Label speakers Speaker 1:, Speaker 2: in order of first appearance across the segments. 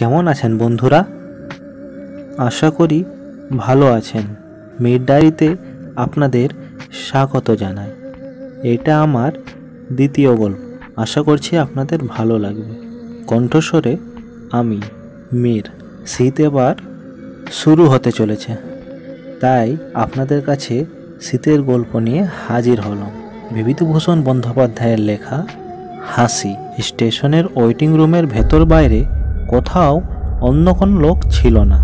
Speaker 1: কেমন আছেন বন্ধুরা? আশা করি ভালো আছেন। মিড ডায়েরিতে আপনাদের স্বাগত জানাই। এটা আমার দ্বিতীয় গল্প। আশা করছি আপনাদের ভালো লাগবে। কণ্ঠস্বরে আমি মীর শীত এবার শুরু হতে চলেছে। তাই আপনাদের কাছে শীতের গল্প নিয়ে হাজির হলাম। বিভূতিভূষণ বন্দ্যোপাধ্যায়ের লেখা হাসি স্টেশনের ওয়েটিং রুমের ভেতর বাইরে কোথাও অন্য কোনো লোক ছিল না।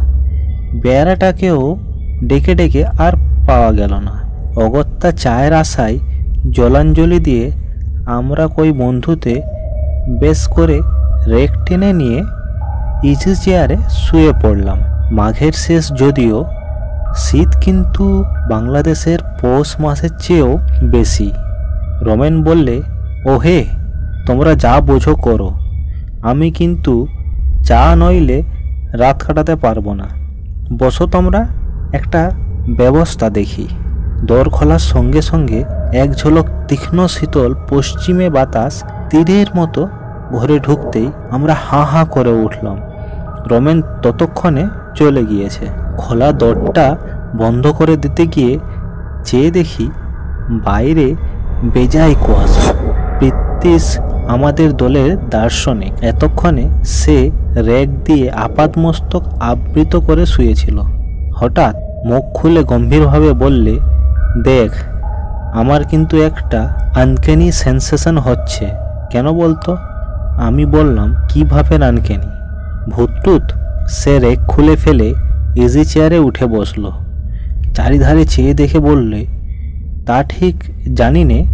Speaker 1: বেয়ারাটাকেও ডেকে ডেকে আর পাওয়া গেল না। অগত্যা চায়ের আশায় জলাঞ্জলি দিয়ে আমরা কই বন্ধুতে বেশ করে রেক টেনে নিয়ে ইজি চেয়ারে শুয়ে পড়লাম। মাঘের শেষ যদিও শীত কিন্তু বাংলাদেশের পৌষ মাসের চেয়েও বেশি। রমেন বললে ও হে তোমরা যা বোঝো করো। আমি কিন্তু চা নইলে রাত কাটাতে পারব না। বসো তোমরা, একটা ব্যবস্থা দেখি। দর খোলার সঙ্গে সঙ্গে এক ঝলক তীক্ষ্ণ শীতল পশ্চিমে বাতাস তীরের মতো ঘরে ঢুকতেই আমরা হাঁ হাঁ করে উঠলাম। রমেন ততক্ষণে চলে গিয়েছে। খোলা দরটা বন্ধ করে দিতে গিয়ে চেয়ে দেখি বাইরে বেজায় কুয়াশা। প্রীতিশ আমাদের দলের দার্শনিক। এতক্ষণে সে র্যাক দিয়ে আপাতমস্তক আবৃত করে শুয়েছিল। হঠাৎ মুখ খুলে গম্ভীরভাবে বললে, দেখ, আমার কিন্তু একটা আনকেনি সেন্সেশন হচ্ছে। কেন বলতো? আমি বললাম কীভাবে আনকেনি? ভূতটুত? সে রেক খুলে ফেলে ইজি চেয়ারে উঠে বসল। চারিধারে চেয়ে দেখে বললে, তা ঠিক জানি নে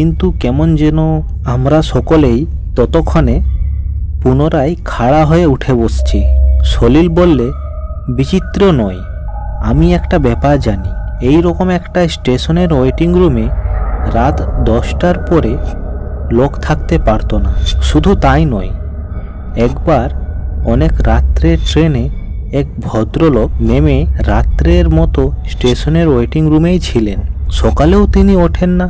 Speaker 1: কিন্তু কেমন যেন আমরা সকলেই ততক্ষণে পুনরায় খাড়া হয়ে উঠে বসছি। সলিল বললে, বিচিত্র নয়, আমি একটা ব্যাপার জানি। এই রকম একটা স্টেশনের ওয়েটিং রুমে রাত দশটার পরে লোক থাকতে পারতো না। শুধু তাই নয়, একবার অনেক রাত্রের ট্রেনে এক ভদ্রলোক নেমে রাত্রের মতো স্টেশনের ওয়েটিং রুমেই ছিলেন। সকালেও তিনি ওঠেন না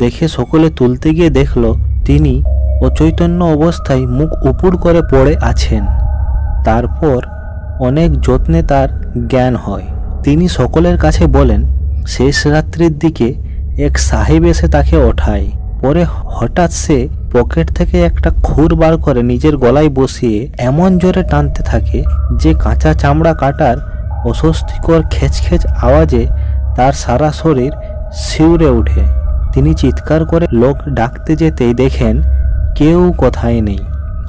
Speaker 1: দেখে সকলে তুলতে গিয়ে দেখল, তিনি অচৈতন্য অবস্থায় মুখ উপুর করে পড়ে আছেন। তারপর অনেক যত্নে তার জ্ঞান হয়। তিনি সকলের কাছে বলেন, শেষ রাত্রির দিকে এক সাহেব এসে তাকে ওঠায়। পরে হঠাৎ সে পকেট থেকে একটা খুর বার করে নিজের গলায় বসিয়ে এমন জোরে টানতে থাকে যে কাঁচা চামড়া কাটার অস্বস্তিকর খেচখেচ আওয়াজে তার সারা শরীর শিউরে ওঠে। তিনি চিৎকার করে লোক ডাকতে যেতেই দেখেন কেউ কোথায় নেই।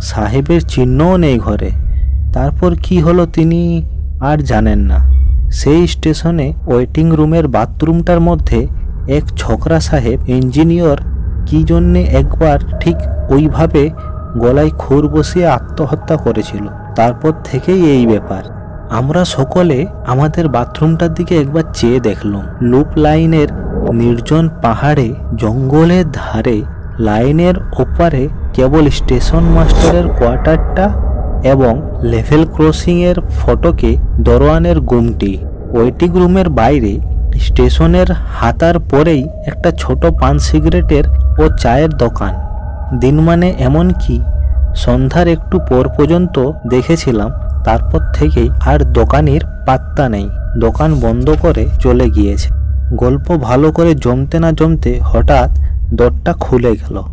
Speaker 1: সাহেবের চিহ্নও নেই ঘরে। তারপর কি হলো তিনি আর জানেন না। সেই স্টেশনে ওয়েটিং রুমের বাথরুমটার মধ্যে এক ছকরা সাহেব, ইঞ্জিনিয়র, কি জন্যে একবার ঠিক ওইভাবে গলায় খুর বসিয়ে আত্মহত্যা করেছিল। তারপর থেকেই এই ব্যাপার। আমরা সকলে আমাদের বাথরুমটার দিকে একবার চেয়ে দেখলাম। লুপ লাইনের নির্জন পাহাড়ে, জঙ্গলের ধারে, লাইনের ওপারে কেবল স্টেশন মাস্টারের কোয়ার্টারটা এবং লেভেল ক্রসিংয়ের ফটকে দরোয়ানের গুমটি। ওয়েটিং রুমের বাইরে, স্টেশনের হাতার পরেই একটা ছোট পান সিগারেটের ও চায়ের দোকান। দিন মানে এমন কি? সন্ধ্যার একটু পর পর্যন্ত দেখেছিলাম, তারপর থেকেই আর দোকানের পাত্তা নেই। দোকান বন্ধ করে চলে গিয়েছে। গল্প ভালো করে জমতে না জমতে হঠাৎ দরটা খুলে গেল।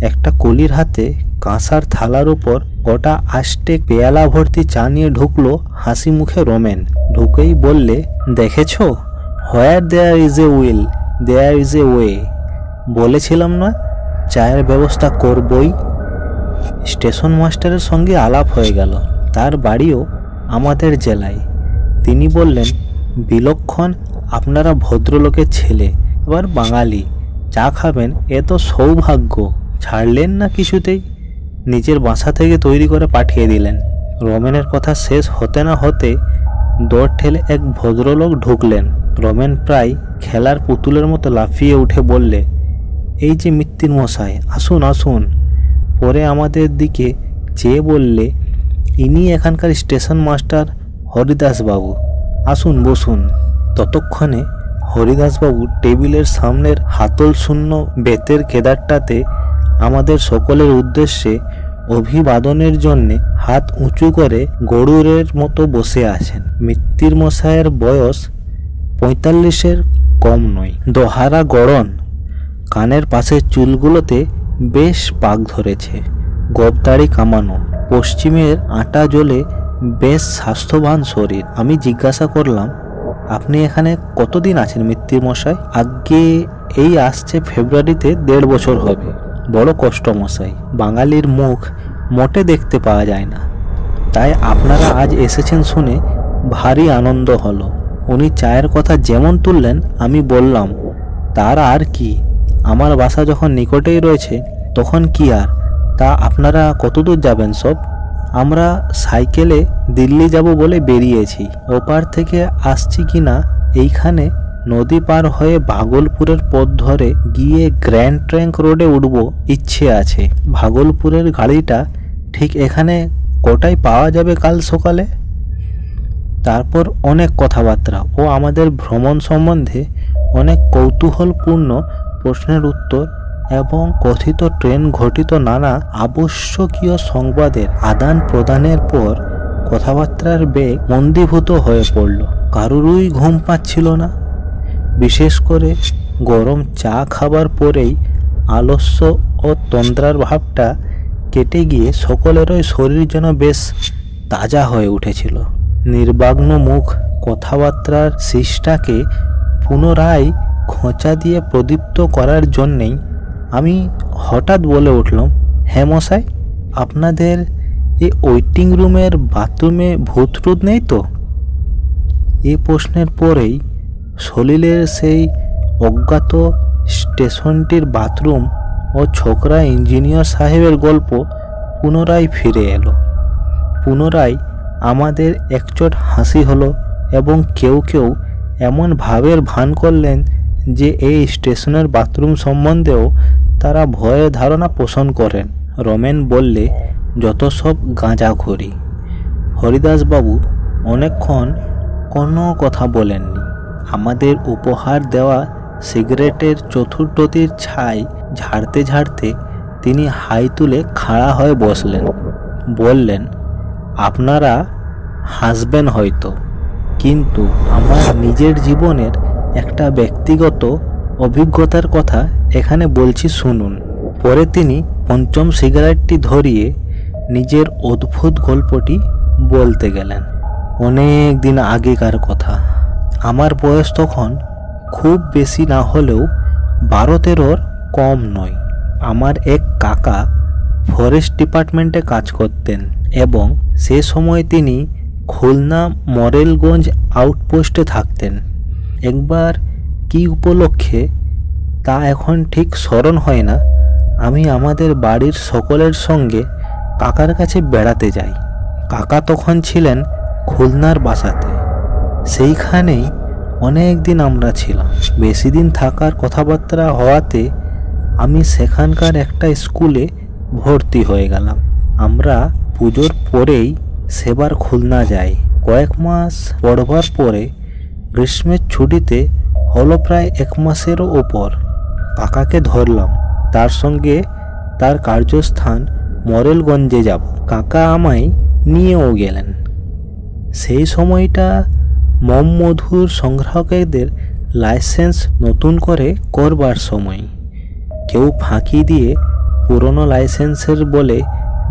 Speaker 1: একটা কলির হাতে কাঁসার থালার উপর গোটা আষ্টে পেয়ালা ভর্তি চা নিয়ে ঢুকলো হাসি মুখে রোমেন। ঢুকেই বললে, দেখেছ? Where there is a will, there is a way. বলেছিলাম না, চায়ের ব্যবস্থা করবই। স্টেশন মাস্টারের সঙ্গে আলাপ হয়ে গেল। তার বাড়িও আমাদের জেলায়। তিনি বললেন, বিলক্ষণ আপনারা ভদ্রলোকের ছেলে, এবার বাঙালি, চা খাবেন, এ তো সৌভাগ্য। ছাড়লেন না কিছুতেই? নিজের বাসা থেকে তৈরি করে পাঠিয়ে দিলেন। রমেনের কথা শেষ হতে না হতে দৌড় ঠেলে এক ভদ্রলোক ঢুকলেন। রমেন প্রায় খেলার পুতুলের মতো লাফিয়ে উঠে বললে, এই যে মৃত্যুর মশাই, আসুন আসুন। পরে আমাদের দিকে চেয়ে বললে, ইনি এখানকার স্টেশন মাস্টার হরিদাসবাবু। আসুন, বসুন। ততক্ষণে হরিদাসবাবু টেবিলের সামনের হাতল শূন্য বেতের কেদারটাতে আমাদের সকলের উদ্দেশ্যে অভিবাদনের জন্যে হাত উঁচু করে গরুরের মতো বসে আছেন। মিত্তির মশায়ের বয়স পঁয়তাল্লিশের কম নয়। দোহারা গড়ন কানের পাশের চুলগুলোতে বেশ পাক ধরেছে। গবদাড়ি কামানো। পশ্চিমের আটা জ্বলে বেশ স্বাস্থ্যবান শরীর। আমি জিজ্ঞাসা করলাম আপনি এখানে কতদিন আছেন মশাই আগে এই আসছে ফেব্রুয়ারিতে দেড় বছর হবে। বড় কষ্ট মশাই, বাঙালির মুখ মোটে দেখতে পাওয়া যায় না। তাই আপনারা আজ এসেছেন শুনে ভারী আনন্দ হলো। উনি চায়ের কথা যেমন তুললেন, আমি বললাম, তার আর কি? আমার বাসা যখন নিকটেই রয়েছে, তখন কি আর? তা আপনারা কতদূর যাবেন সব? আমরা সাইকেলে দিল্লি যাব বলে বেরিয়েছি। ওপার থেকে আসছি কি না এইখানে নদী পার হয়ে ভাগলপুরের পথ ধরে গিয়ে গ্র্যান্ড ট্র্যাঙ্ক রোডে উঠব ইচ্ছে আছে। ভাগলপুরের গাড়িটা ঠিক এখানে কোটায় পাওয়া যাবে কাল সকালে? তারপর অনেক কথাবার্তা ও আমাদের ভ্রমণ সম্বন্ধে অনেক কৌতূহলপূর্ণ প্রশ্নের উত্তর এবং কথিত ট্রেন ঘটিত নানা আবশ্যকীয় সংবাদের আদান প্রদানের পর কথাবার্তার বেগ মন্দীভূত হয়ে পড়ল। কারুরই ঘুম পাচ্ছিল না। বিশেষ করে গরম চা খাবার পরেই আলস্য ও তন্দ্রার ভাবটা কেটে গিয়ে সকলেরই শরীর যেন বেশ তাজা হয়ে উঠেছিল। নির্বাগ্ন মুখ কথাবার্তার শীষটাকে পুনরায় খোঁচা দিয়ে প্রদীপ্ত করার জন্যেই আমি হঠাৎ বলে উঠলাম হ্যাঁ মশাই, আপনাদের এই ওয়েটিং রুমের বাথরুমে ভূতরুত নেই তো? এ প্রশ্নের পরেই সলিলের সেই অজ্ঞাত স্টেশনটির বাথরুম ও ছোকরা ইঞ্জিনিয়ার সাহেবের গল্প পুনরায় ফিরে এলো। পুনরায় আমাদের একচোট হাসি হলো এবং কেউ কেউ এমন ভাবের ভান করলেন যে এই স্টেশনের বাথরুম সম্বন্ধেও তারা ভয়ের ধারণা পোষণ করেন। রমেন বললে, যত সব গাঁজা গাঁজাখড়ি হরিদাসবাবু অনেকক্ষণ কোনো কথা বলেননি। আমাদের উপহার দেওয়া সিগারেটের চতুর্থটির ছাই ঝাড়তে ঝাড়তে তিনি হাই তুলে খাড়া হয়ে বসলেন। বললেন, আপনারা হাসবেন হয়তো, কিন্তু আমার নিজের জীবনের একটা ব্যক্তিগত অভিজ্ঞতার কথা এখানে বলছি শুনুন। পরে তিনি পঞ্চম সিগারেটটি ধরিয়ে নিজের অদ্ভুত গল্পটি বলতে গেলেন। অনেক দিন আগেকার কথা। আমার বয়স তখন খুব বেশি না হলেও বারো তেরোর কম নয়। আমার এক কাকা ফরেস্ট ডিপার্টমেন্টে কাজ করতেন এবং সে সময় তিনি খুলনা মরেলগঞ্জ আউটপোস্টে থাকতেন। একবার কি উপলক্ষে, তা এখন ঠিক স্মরণ হয় না। আমি আমাদের বাড়ির সকলের সঙ্গে কাকার কাছে বেড়াতে যাই। কাকা তখন ছিলেন খুলনার বাসাতে। সেইখানেই অনেক দিন আমরা ছিলাম। বেশি দিন থাকার কথাবার্তা হওয়াতে আমি সেখানকার একটা স্কুলে ভর্তি হয়ে গেলাম। আমরা পুজোর পরেই সেবার খুলনা যাই। কয়েক মাস পড়বার পরে গ্রীষ্মের ছুটিতে হলো প্রায় এক মাসেরও ওপর। কাকাকে ধরলাম। তার সঙ্গে তার কার্যস্থান মরেলগঞ্জে যাব। কাকা আমায় নিয়েও গেলেন। সেই সময়টা মম মধুর সংগ্রাহকদের লাইসেন্স নতুন করে করবার সময়। কেউ ফাঁকি দিয়ে পুরনো লাইসেন্সের বলে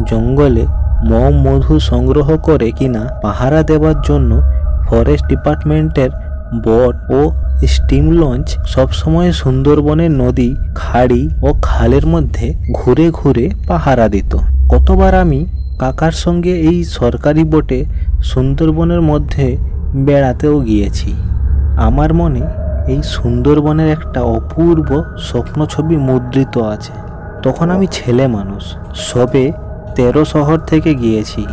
Speaker 1: জঙ্গলে মম মধু সংগ্রহ করে কিনা পাহারা দেওয়ার জন্য ফরেস্ট ডিপার্টমেন্টের বট ও স্টিম লঞ্চ সবসময় সুন্দরবনের নদী, খাড়ি ও খালের মধ্যে ঘুরে ঘুরে পাহারা দিত। কতবার আমি কাকার সঙ্গে এই সরকারি বোটে সুন্দরবনের মধ্যে বেড়াতেও গিয়েছি। আমার মনে এই সুন্দরবনের একটা অপূর্ব স্বপ্ন ছবি মুদ্রিত আছে। তখন আমি ছেলে মানুষ। সবে তেরো শহর থেকে গিয়েছি।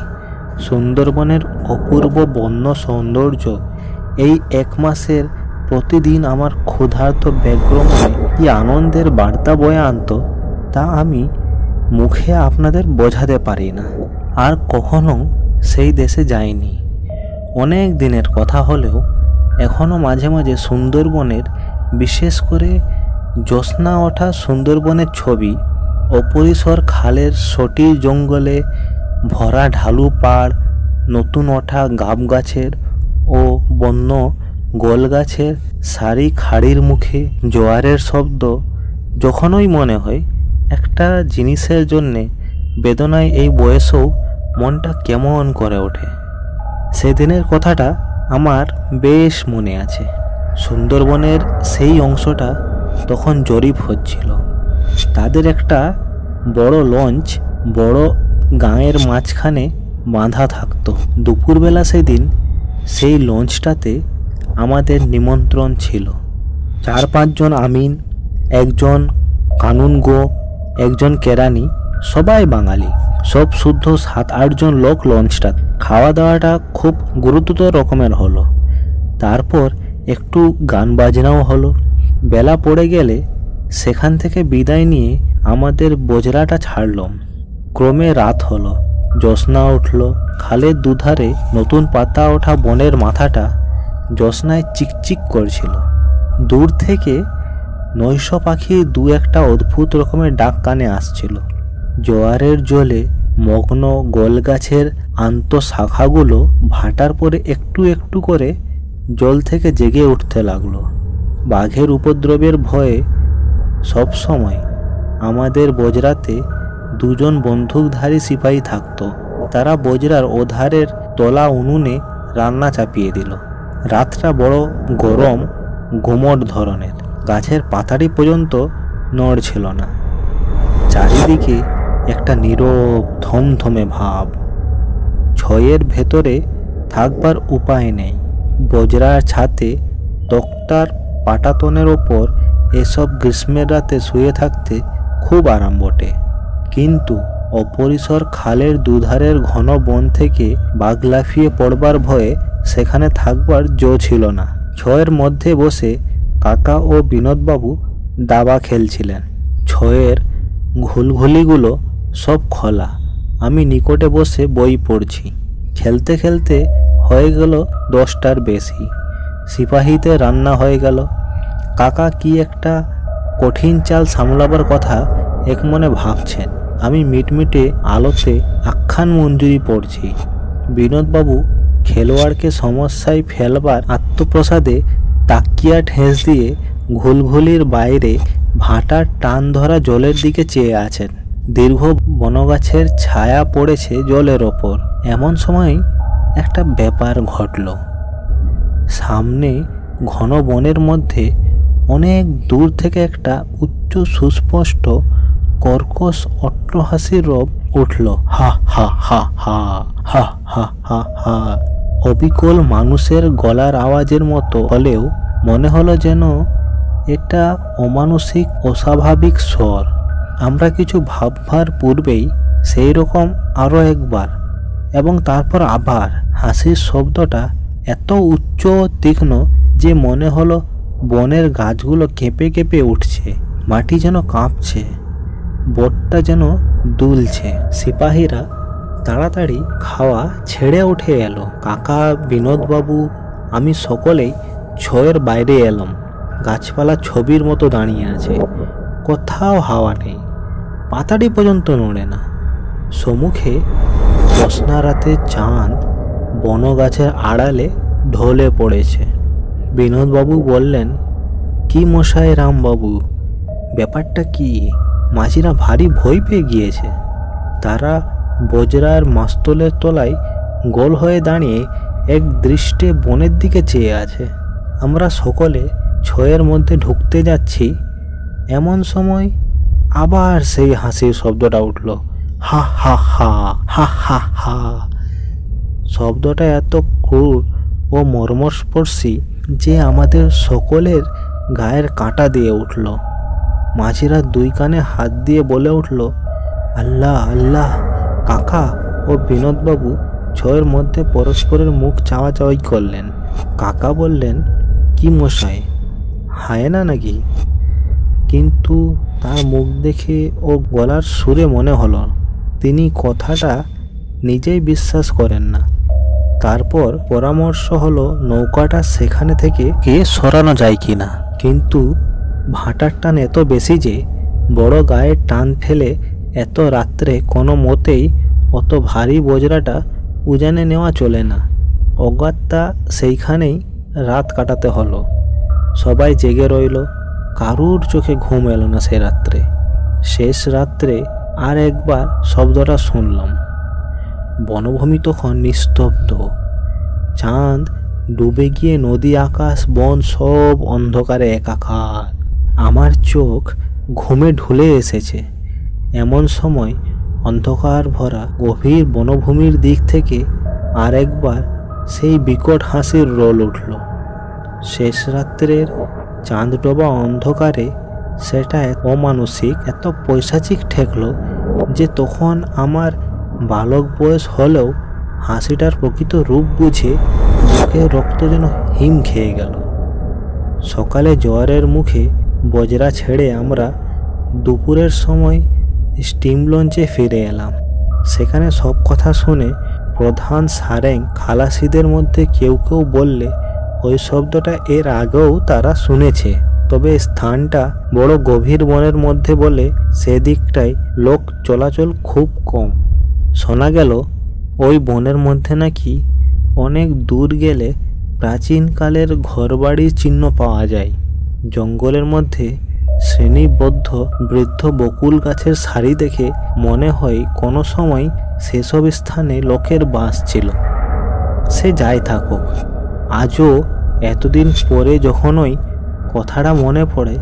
Speaker 1: সুন্দরবনের অপূর্ব বন্য সৌন্দর্য এই এক মাসের প্রতিদিন আমার ক্ষুধার্ত ব্যগ্রমনে কি আনন্দের বার্তা বয়ে আনত, তা আমি মুখে আপনাদের বোঝাতে পারি না। আর কখনো সেই দেশে যাইনি। অনেক দিনের কথা হলেও এখনও মাঝে মাঝে সুন্দরবনের, বিশেষ করে জ্যোৎস্না ওঠা সুন্দরবনের ছবি, অপরিসর খালের সটির জঙ্গলে ভরা ঢালু পাড়, নতুন ওঠা গাব গাছের ও বন্য গোল গাছের সারি খাড়ির মুখে জোয়ারের শব্দ যখনই মনে হয়, একটা জিনিসের জন্যে বেদনায় এই বয়সেও মনটা কেমন করে ওঠে। সেদিনের কথাটা আমার বেশ মনে আছে। সুন্দরবনের সেই অংশটা তখন জরিপ হচ্ছিল। তাদের একটা বড় লঞ্চ বড় গাঁয়ের মাঝখানে বাঁধা থাকতো। দুপুরবেলা সেদিন সেই লঞ্চটাতে আমাদের নিমন্ত্রণ ছিল। চার পাঁচজন আমিন, একজন কানুন গো একজন কেরানি, সবাই বাঙালি। সব শুদ্ধ সাত আটজন লোক লঞ্চটা। খাওয়া দাওয়াটা খুব গুরুত্বতর রকমের হলো। তারপর একটু গান বাজনাও হলো। বেলা পড়ে গেলে সেখান থেকে বিদায় নিয়ে আমাদের বজরাটা ছাড়লাম। ক্রমে রাত হলো, জ্যোৎস্না উঠল। খালের দুধারে নতুন পাতা ওঠা বনের মাথাটা জ্যোৎস্নায় চিকচিক করছিল। দূর থেকে নৈশ পাখি দু একটা অদ্ভুত রকমের ডাক কানে আসছিল। জোয়ারের জলে মগ্ন গোল গাছের আন্ত শাখাগুলো ভাটার পরে একটু একটু করে জল থেকে জেগে উঠতে লাগল। বাঘের উপদ্রবের ভয়ে সব সময় আমাদের বজরাতে দুজন বন্দুকধারী সিপাহী থাকতো। তারা বজরার ওধারের তলা উনুনে রান্না চাপিয়ে দিল। রাতটা বড় গরম, গুমট ধরনের। গাছের পাতাটি পর্যন্ত নড়ছিল না। চারিদিকে একটা নীরব, থমথমে ভাব। ছয়ের ভেতরে থাকবার উপায় নেই। বজরার ছাতে তক্তার পাটাতনের ওপর এসব গ্রীষ্মের রাতে শুয়ে থাকতে খুব আরাম বটে। কিন্তু অপরিসর খালের দুধারের ঘন বন থেকে বাঘ লাফিয়ে পড়বার ভয়ে সেখানে থাকবার জো ছিল না। ছয়ের মধ্যে বসে কাকা ও বিনোদবাবু দাবা খেলছিলেন। ছয়ের ঘুলঘুলিগুলো সব খোলা। আমি নিকটে বসে বই পড়ছি। খেলতে খেলতে হয়ে গেল দশটার বেশি। সিপাহিতে রান্না হয়ে গেল। কাকা কি একটা কঠিন চাল সামলাবার কথা এক মনে ভাবছেন। আমি মিটমিটে আলোতে আখ্যান মঞ্জুরি পড়ছি। বিনোদবাবু খেলোয়াড়কে সমস্যায় ফেলবার আত্মপ্রসাদে তাকিয়া ঠেস দিয়ে ঘুলঘুলির বাইরে ভাটার টান ধরা জলের দিকে চেয়ে আছেন দীর্ঘ বনগাছের ছায়া পড়েছে জলের ওপর এমন সময় একটা ব্যাপার ঘটল সামনে ঘন বনের মধ্যে অনেক দূর থেকে একটা উচ্চ সুস্পষ্ট কর্কশ অট্টহাসির রব উঠল হা হা হা হা হা হা হা হা অবিকল মানুষের গলার আওয়াজের মতো হলেও মনে হলো যেন এটা অমানসিক, অস্বাভাবিক স্বর। আমরা কিছু ভাববার পূর্বেই সেই রকম আরও একবার এবং তারপর আবার হাসির শব্দটা এত উচ্চ তীক্ষ্ণ যে মনে হলো বনের গাছগুলো কেঁপে কেঁপে উঠছে, মাটি যেন কাঁপছে, বটটা যেন দুলছে। সিপাহীরা তাড়াতাড়ি খাওয়া ছেড়ে উঠে এলো। কাকা, বিনোদবাবু, আমি সকলেই ছয়ের বাইরে এলাম। গাছপালা ছবির মতো দাঁড়িয়ে আছে। কোথাও হাওয়া নেই। পাতাটি পর্যন্ত নড়ে না। সম্মুখে জ্যোৎস্না রাতে চাঁদ বন গাছের আড়ালে ঢলে পড়েছে। বিনোদবাবু বললেন, কি মশাই রামবাবু, ব্যাপারটা কি? মাঝিরা ভারী ভয় পেয়ে গিয়েছে। তারা বজরার মাস্তলের তলায় গোল হয়ে দাঁড়িয়ে এক দৃষ্টে বনের দিকে চেয়ে আছে। আমরা সকলে ছয়ের মধ্যে ঢুকতে যাচ্ছি। এমন সময় আবার সেই হাসির শব্দটা উঠল। হা হা হা হা হা হা। শব্দটা এত ক্রূর ও মর্মস্পর্শী যে আমাদের সকলের গায়ের কাঁটা দিয়ে উঠল। মাঝিরা দুই কানে হাত দিয়ে বলে উঠল, আল্লাহ আল্লাহ। কাকা ও বিনোদবাবু ছয়ের মধ্যে পরস্পরের মুখ চাওয়াচাওয়ি করলেন। কাকা বললেন, কি মশাই হায় না নাকি? কিন্তু তার মুখ দেখে ও গলার সুরে মনে হলো, তিনি কথাটা নিজেই বিশ্বাস করেন না। তারপর পরামর্শ হলো নৌকাটা সেখানে থেকে কে সরানো যায় কি না। কিন্তু ভাটার টান এত বেশি যে বড় গায়ে টান ফেলে এত রাত্রে কোনো মতেই অত ভারী বোঝরাটা উজানে নেওয়া চলে না। অগাত্তা সেইখানেই রাত কাটাতে হলো। সবাই জেগে রইল, কারুর চোখে ঘুম এলো না সে রাত্রে। শেষ রাত্রে আর একবার শব্দটা শুনলাম। বনভূমি তখন নিস্তব্ধ। চাঁদ ডুবে গিয়ে নদী, আকাশ, বন সব অন্ধকারে একাকার। আমার চোখ ঘুমে ঢুলে এসেছে। এমন সময় অন্ধকার ভরা গভীর বনভূমির দিক থেকে আরেকবার সেই বিকট হাসির রোল উঠল। শেষ রাত্রের চাঁদ ডোবা অন্ধকারে সেটা অমানসিক এত পৈশাচিক ঠেকল যে তখন আমার বালক বয়স হলেও হাসিটার প্রকৃত রূপ বুঝে মুখে রক্ত যেন হিম খেয়ে গেল। সকালে জোয়ারের মুখে বজরা ছেড়ে আমরা দুপুরের সময় স্টিম লঞ্চে ফিরে এলাম। সেখানে সব কথা শুনে প্রধান সারেং খালাসিদের মধ্যে কেউ কেউ বললে, ওই শব্দটা এর আগেও তারা শুনেছে। তবে স্থানটা বড় গভীর বনের মধ্যে বলে সেদিকটায় লোক চলাচল খুব কম। শোনা গেল, ওই বনের মধ্যে নাকি অনেক দূর গেলে প্রাচীনকালের ঘরবাড়ির চিহ্ন পাওয়া যায়। জঙ্গলের মধ্যে শ্রেণীবদ্ধ বৃদ্ধ বকুল গাছের সারি দেখে মনে হয় কোনো সময় সেসব স্থানে লোকের বাস ছিল। সে যাই থাকুক, আজও এতদিন পরে যখনই কথাটা মনে পড়ে,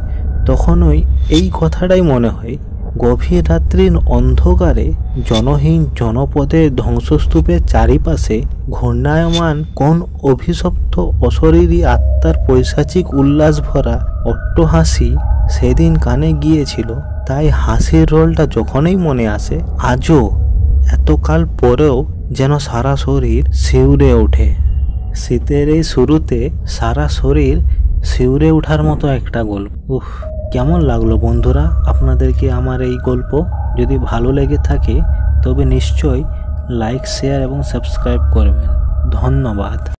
Speaker 1: তখনই এই কথাটাই মনে হয়, গভীর রাত্রির অন্ধকারে জনহীন জনপদের ধ্বংসস্তূপের চারিপাশে ঘূর্ণায়মান কোন অভিশপ্ত অশরীরী আত্মার পৈশাচিক উল্লাস ভরা অট্টহাসি সেদিন কানে গিয়েছিল, তাই হাসির রোলটা যখনই মনে আসে, আজও এতকাল পরেও যেন সারা শরীর শিউরে ওঠে। শীতের এই শুরুতে সারা শরীর শিউরে ওঠার মতো একটা গল্প। উফ, কেমন লাগল বন্ধুরা? আপনাদেরকে আমার এই গল্প যদি ভালো লেগে থাকে, তবে নিশ্চয়ই লাইক, শেয়ার এবং সাবস্ক্রাইব করবেন। ধন্যবাদ।